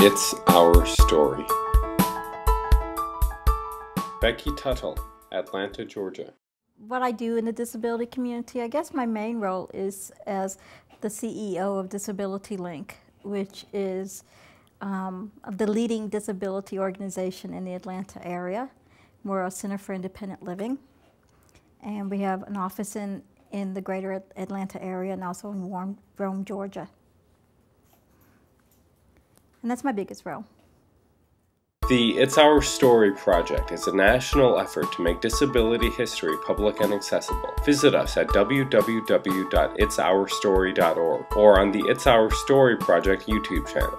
It's Our Story. Becky Tuttle, Atlanta, Georgia. What I do in the disability community, I guess my main role is as the CEO of Disability Link, which is um, the leading disability organization in the Atlanta area. We're a Center for Independent Living, and we have an office in, in the greater Atlanta area and also in Warm, Rome, Georgia. And that's my biggest role. The It's Our Story project is a national effort to make disability history public and accessible. Visit us at www.itsourstory.org or on the It's Our Story project YouTube channel.